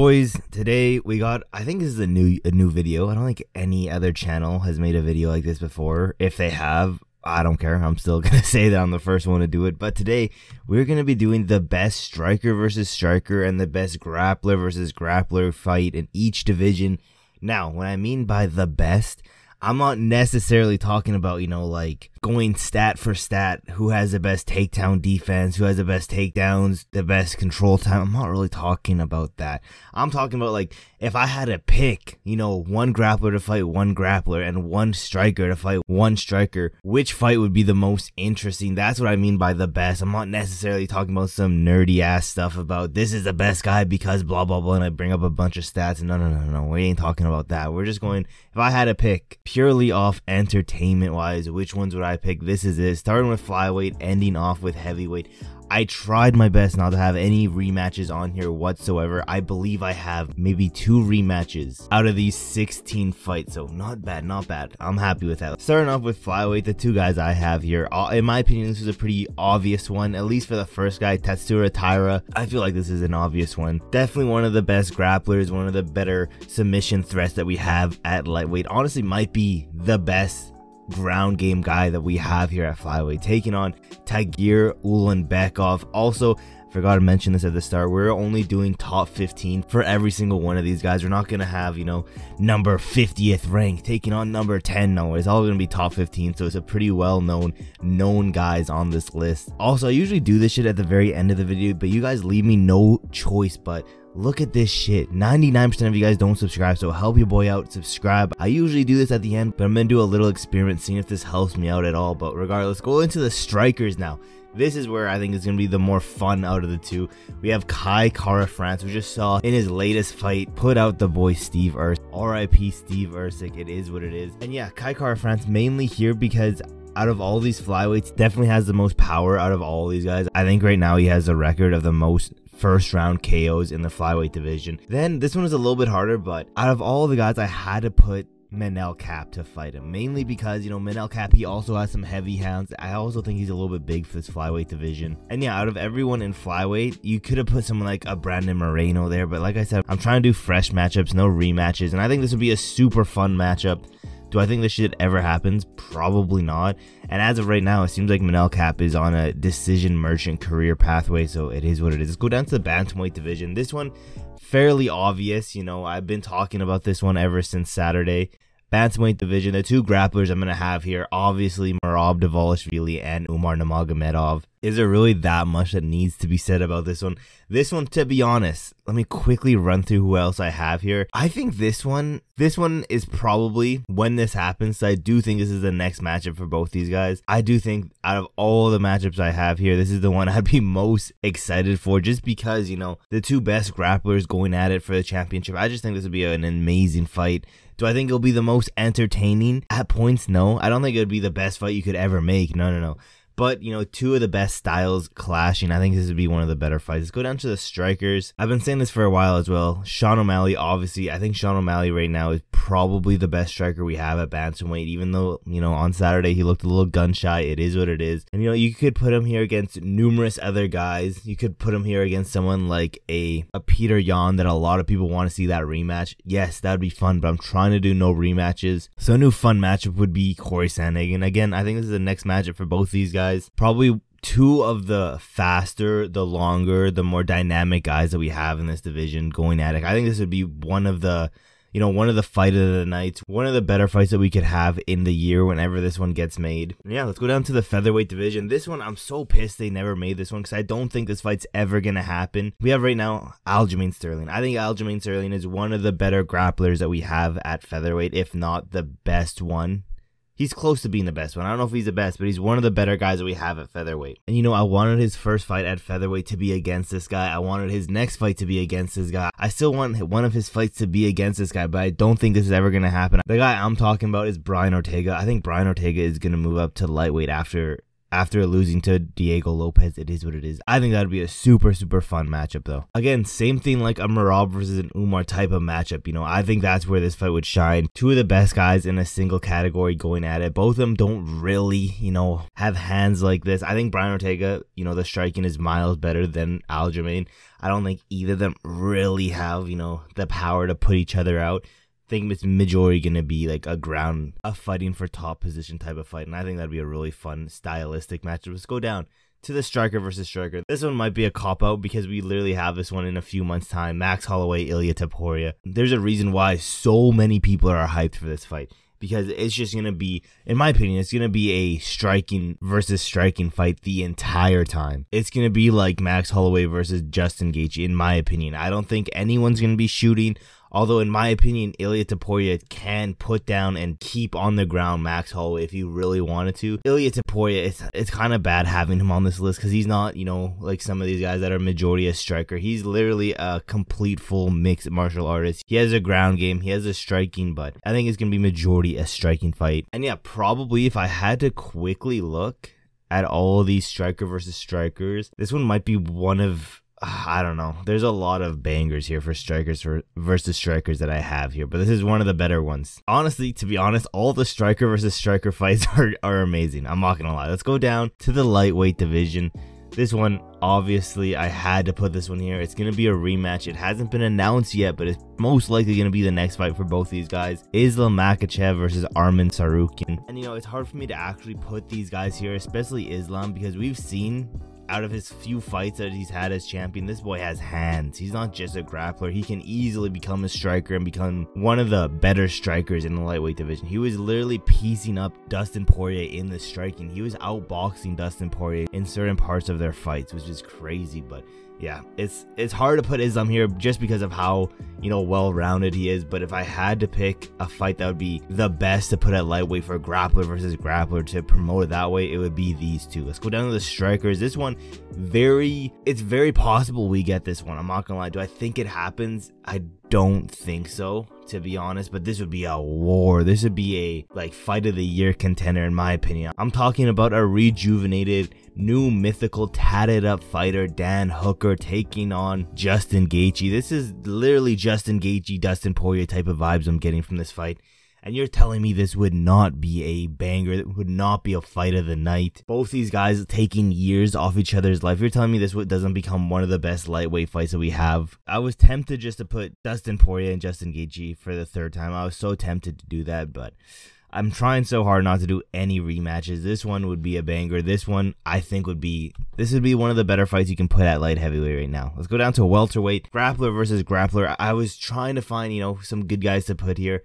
boys today we got i think this is a new a new video. I don't think any other channel has made a video like this before. If they have i don't care. I'm still gonna say that i'm the first one to do it. But today we're gonna be doing the best striker versus striker and the best grappler versus grappler fight in each division. Now what i mean by the best I'm not necessarily talking about, you know, like going stat for stat, who has the best takedown defense, who has the best takedowns, the best control time. I'm not really talking about that. I'm talking about like if I had to pick, you know, one grappler to fight one grappler and one striker to fight one striker, which fight would be the most interesting? That's what I mean by the best. I'm not necessarily talking about some nerdy ass stuff about this is the best guy because blah blah blah and I bring up a bunch of stats. No, no, no, no. We ain't talking about that. We're just going if I had to pick purely off entertainment wise, which ones would I pick? This is it. Starting with flyweight, ending off with heavyweight. I tried my best not to have any rematches on here whatsoever. I believe I have maybe two rematches out of these 16 fights. So not bad, not bad. I'm happy with that. Starting off with flyweight, the two guys I have here. Uh, in my opinion, this is a pretty obvious one, at least for the first guy, Tatsuro Taira. I feel like this is an obvious one. Definitely one of the best grapplers, one of the better submission threats that we have at lightweight. Honestly, might be the best ground game guy that we have here at flyweight, taking on Tagir Ulanbekov. Also, forgot to mention this at the start. We're only doing top 15 for every single one of these guys. We're not gonna have, you know, number 50th rank taking on number 10. No, it's all gonna be top 15. So it's a pretty well known, known guys on this list. Also, I usually do this shit at the very end of the video, but you guys leave me no choice but Look at this shit. 99% of you guys don't subscribe, so help your boy out. Subscribe. I usually do this at the end, but I'm gonna do a little experiment, seeing if this helps me out at all. But regardless, go into the strikers now. This is where I think is going to be the more fun out of the two. We have Kai Kara France, we just saw in his latest fight, put out the boy Steve Erceg. RIP Steve Erceg, it is what it is. And yeah, Kai Kara France mainly here because out of all these flyweights, definitely has the most power out of all these guys. I think right now he has a record of the most first round KOs in the flyweight division. Then this one was a little bit harder, but out of all the guys, I had to put Manel Kape to fight him. Mainly because, you know, Manel Kape, he also has some heavy hands. I also think he's a little bit big for this flyweight division. And yeah, out of everyone in flyweight, you could have put someone like a Brandon Moreno there. But like I said, I'm trying to do fresh matchups, no rematches. And I think this would be a super fun matchup. Do I think this shit ever happens? Probably not. And as of right now, it seems like Manel Kape is on a decision merchant career pathway, so it is what it is. Let's go down to the bantamweight division. This one, fairly obvious. You know, I've been talking about this one ever since Saturday bantamweight division, the two grapplers I'm going to have here, obviously Merab Dvalishvili and Umar Nurmagomedov. Is there really that much that needs to be said about this one? This one, to be honest, let me quickly run through who else I have here. I think this one, this one is probably when this happens. I do think this is the next matchup for both these guys. I do think out of all the matchups I have here, this is the one I'd be most excited for just because, you know, the two best grapplers going at it for the championship. I just think this would be an amazing fight. Do I think it'll be the most entertaining? At points, no. I don't think it would be the best fight you could ever make. No, no, no. But, you know, two of the best styles clashing. I think this would be one of the better fights. Let's go down to the strikers. I've been saying this for a while as well. Sean O'Malley, obviously, I think Sean O'Malley right now is probably the best striker we have at bantamweight. Even though, you know, on Saturday he looked a little gun shy. It is what it is. And, you know, you could put him here against numerous other guys. You could put him here against someone like a, a Petr Yan that a lot of people want to see that rematch. Yes, that would be fun, but I'm trying to do no rematches. So a new fun matchup would be Corey Sandhagen. Again, I think this is the next matchup for both these guys guys. Probably two of the faster, the longer, the more dynamic guys that we have in this division going at it. I think this would be one of the you know, one of the fight of the nights, one of the better fights that we could have in the year whenever this one gets made. Yeah, let's go down to the featherweight division. This one, I'm so pissed they never made this one because I don't think this fight's ever gonna happen. We have right now Aljamain Sterling. I think Aljamain Sterling is one of the better grapplers that we have at featherweight, if not the best one he's close to being the best one. I don't know if he's the best, but he's one of the better guys that we have at featherweight. And you know, I wanted his first fight at featherweight to be against this guy. I wanted his next fight to be against this guy. I still want one of his fights to be against this guy, but I don't think this is ever going to happen. The guy I'm talking about is Brian Ortega. I think Brian Ortega is going to move up to lightweight after after losing to Diego Lopes, it is what it is. I think that would be a super, super fun matchup, though. Again, same thing like a Merab versus an Umar type of matchup. You know, I think that's where this fight would shine. Two of the best guys in a single category going at it. Both of them don't really, you know, have hands like this. I think Brian Ortega, you know, the striking is miles better than Aljamain. I don't think either of them really have, you know, the power to put each other out think it's majority gonna be like a ground, a fighting for top position type of fight, and I think that'd be a really fun stylistic matchup. Let's go down to the striker versus striker. This one might be a cop out because we literally have this one in a few months' time. Max Holloway, Ilya Topuria. There's a reason why so many people are hyped for this fight because it's just to be, in my opinion, it's to be a striking versus striking fight the entire time. It's to be like Max Holloway versus Justin Gaethje, in my opinion. I don't think anyone's to be shooting Although, in my opinion, Ilya Topuria can put down and keep on the ground Max Holloway if he really wanted to. Ilya Topuria, it's, it's kind of bad having him on this list because he's not, you know, like some of these guys that are majority a striker. He's literally a complete full mixed martial artist. He has a ground game, he has a striking, but I think it's going to be majority a striking fight. And yeah, probably if I had to quickly look at all these striker versus strikers, this one might be one of I don't know. There's a lot of bangers here for strikers for, versus strikers that I have here, but this is one of the better ones. Honestly, to be honest, all the striker versus striker fights are, are amazing. I'm not gonna lie. Let's go down to the lightweight division. This one, obviously, I had to put this one here. It's going to be a rematch. It hasn't been announced yet, but it's most likely going to be the next fight for both these guys. Islam Makhachev versus Armin Tsarukyan. And, you know, it's hard for me to actually put these guys here, especially Islam, because we've seen out of his few fights that he's had as champion, this boy has hands. He's not just a grappler. He can easily become a striker and become one of the better strikers in the lightweight division. He was literally piecing up Dustin Poirier in the striking. He was outboxing Dustin Poirier in certain parts of their fights, which is crazy, but yeah, it's it's hard to put Islam here just because of how you know well-rounded he is. But if I had to pick a fight that would be the best to put at lightweight for grappler versus grappler to promote it that way, it would be these two. Let's go down to the strikers. This one, very, it's very possible we get this one. I'm not gonna lie. Do I think it happens? I don't think so to be honest, but this would be a war. This would be a like fight of the year contender in my opinion. I'm talking about a rejuvenated, new mythical tatted up fighter Dan Hooker taking on Justin Gaethje. This is literally Justin Gaethje, Dustin Poirier type of vibes I'm getting from this fight and you're telling me this would not be a banger, it would not be a fight of the night. Both these guys taking years off each other's life. You're telling me this doesn't become one of the best lightweight fights that we have. I was tempted just to put Dustin Poirier and Justin Gaethje for the third time. I was so tempted to do that, but I'm trying so hard not to do any rematches. This one would be a banger. This one I think would be this would be one of the better fights you can put at light heavyweight right now. Let's go down to welterweight. Grappler versus grappler. I was trying to find, you know, some good guys to put here.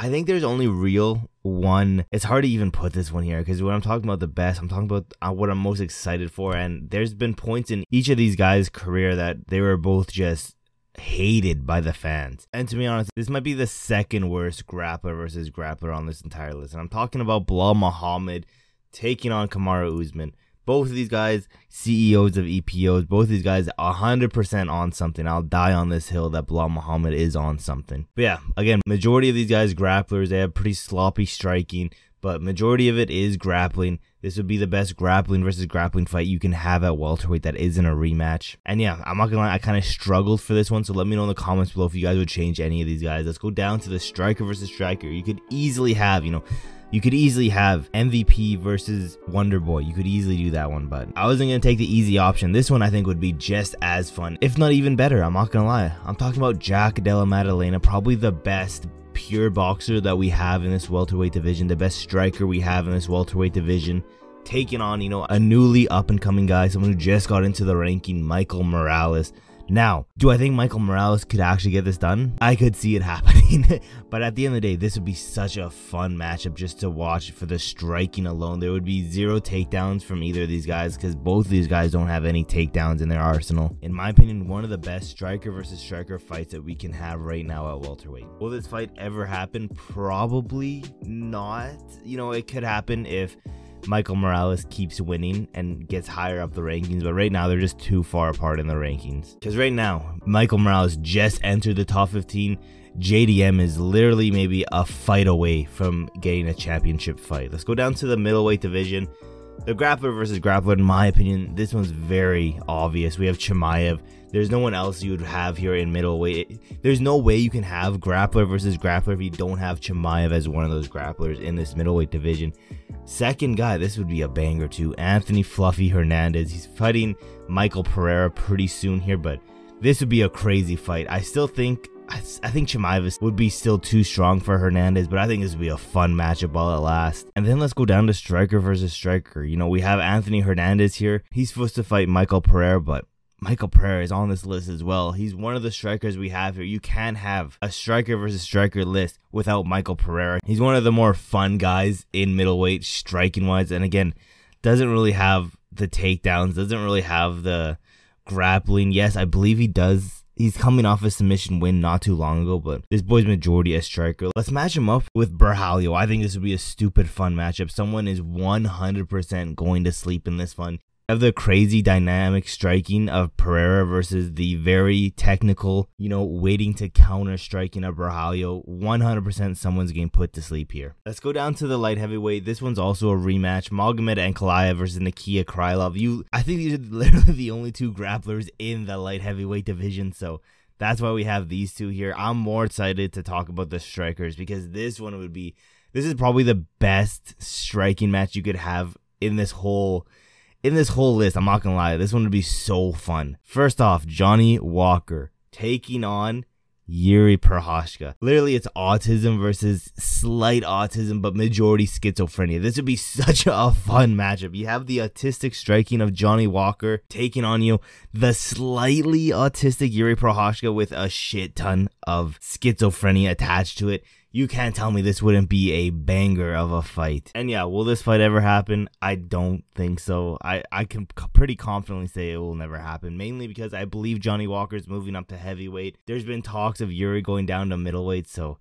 I think there's only real one. It's hard to even put this one here because when I'm talking about the best, I'm talking about uh, what I'm most excited for. And there's been points in each of these guys' career that they were both just hated by the fans. And to be honest, this might be the second worst grappler versus grappler on this entire list. And I'm talking about Belal Muhammad taking on Kamaru Usman both of these guys CEOs of EPOs. Both of these guys 100% on something. I'll die on this hill that Belal Muhammad is on something. But yeah, again, majority of these guys grapplers. They have pretty sloppy striking, but majority of it is grappling. This would be the best grappling versus grappling fight you can have at welterweight that isn't a rematch. And yeah, I'm not gonna lie, I kind of struggled for this one, so let me know in the comments below if you guys would change any of these guys. Let's go down to the striker versus striker. You could easily have, you know, you could easily have MVP versus Wonder Boy. You could easily do that one, but I wasn't going to take the easy option. This one I think would be just as fun, if not even better. I'm not going to lie. I'm talking about Jack Della Maddalena, probably the best pure boxer that we have in this welterweight division, the best striker we have in this welterweight division taking on, you know, a newly up and coming guy, someone who just got into the ranking, Michael Morales. Now, do I think Michael Morales could actually get this done? I could see it happening. but at the end of the day, this would be such a fun matchup just to watch for the striking alone. There would be zero takedowns from either of these guys because both of these guys don't have any takedowns in their arsenal. In my opinion, one of the best striker versus striker fights that we can have right now at welterweight. Will this fight ever happen? Probably not. You know, it could happen if Michael Morales keeps winning and gets higher up the rankings, but right now they're just too far apart in the rankings. Because right now, Michael Morales just entered the top 15. JDM is literally maybe a fight away from getting a championship fight. Let's go down to the middleweight division. The grappler versus grappler, in my opinion, this one's very obvious. We have Chimaev. There's no one else you would have here in middleweight. There's no way you can have grappler versus grappler if you don't have Chimaev as one of those grapplers in this middleweight division. Second guy, this would be a banger too. Anthony Fluffy Hernandez. He's fighting Michael Pereira pretty soon here, but this would be a crazy fight. I still think I, I think Chimaev would be still too strong for Hernandez, but I think this would be a fun matchup all at last. And then let's go down to striker versus striker. You know, we have Anthony Hernandez here. He's supposed to fight Michael Pereira, but Michael Pereira is on this list as well. He's one of the strikers we have here. You can't have a striker versus striker list without Michael Pereira. He's one of the more fun guys in middleweight, striking wise. And again, doesn't really have the takedowns, doesn't really have the grappling. Yes, I believe he does He's coming off a submission win not too long ago, but this boy's majority a striker. Let's match him up with Borralho. I think this would be a stupid fun matchup. Someone is 100% going to sleep in this one have the crazy dynamic striking of Pereira versus the very technical, you know, waiting to counter striking of Borralho. 100% someone's getting put to sleep here. Let's go down to the light heavyweight. This one's also a rematch. Magomed Ankalaev versus Nikita Krylov. You, I think these are literally the only two grapplers in the light heavyweight division. So that's why we have these two here. I'm more excited to talk about the strikers because this one would be, this is probably the best striking match you could have in this whole in this whole list, I'm not gonna lie, this one would be so fun. First off, Johnny Walker taking on Yuri Prochazka. Literally, it's autism versus slight autism, but majority schizophrenia. This would be such a fun matchup. You have the autistic striking of Johnny Walker taking on you, the slightly autistic Yuri Prochazka with a shit ton of schizophrenia attached to it you can't tell me this wouldn't be a banger of a fight. And yeah, will this fight ever happen? I don't think so. I, I can pretty confidently say it will never happen, mainly because I believe Johnny Walker's moving up to heavyweight. There's been talks of Yuri going down to middleweight, so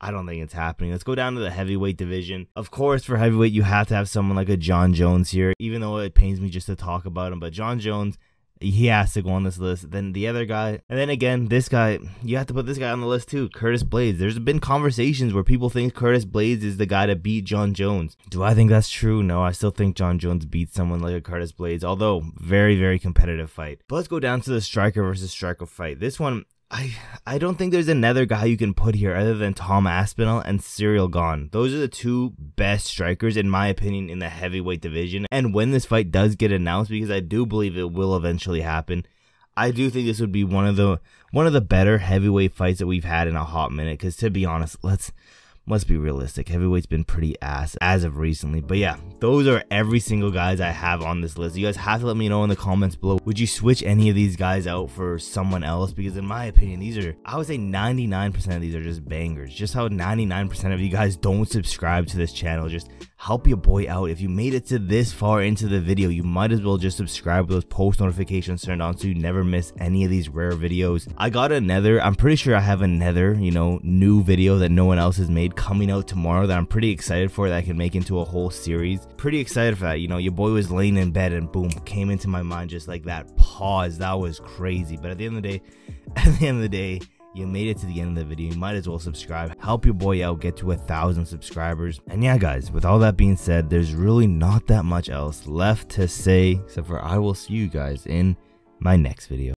I don't think it's happening. Let's go down to the heavyweight division. Of course, for heavyweight, you have to have someone like a Jon Jones here, even though it pains me just to talk about him. But Jon Jones he has to go on this list. Then the other guy, and then again, this guy, you have to put this guy on the list too, Curtis Blaydes. There's been conversations where people think Curtis Blaydes is the guy to beat Jon Jones. Do I think that's true? No, I still think Jon Jones beats someone like a Curtis Blaydes, although very, very competitive fight. But let's go down to the striker versus striker fight. This one, I I don't think there's another guy you can put here other than Tom Aspinall and Ciryl Gane. Those are the two best strikers in my opinion in the heavyweight division. And when this fight does get announced, because I do believe it will eventually happen, I do think this would be one of the one of the better heavyweight fights that we've had in a hot minute. Because to be honest, let's let's be realistic. Heavyweight's been pretty ass as of recently. But yeah, those are every single guys I have on this list. You guys have to let me know in the comments below. Would you switch any of these guys out for someone else? Because in my opinion, these are, I would say 99% of these are just bangers. Just how 99% of you guys don't subscribe to this channel. Just help your boy out. If you made it to this far into the video, you might as well just subscribe with those post notifications turned on so you never miss any of these rare videos. I got another, I'm pretty sure I have another, you know, new video that no one else has made coming out tomorrow that I'm pretty excited for that I can make into a whole series. Pretty excited for that. You know, your boy was laying in bed and boom, came into my mind just like that. Pause. That was crazy. But at the end of the day, at the end of the day, you made it to the end of the video, you might as well subscribe. Help your boy out get to a thousand subscribers. And yeah, guys, with all that being said, there's really not that much else left to say, except for I will see you guys in my next video.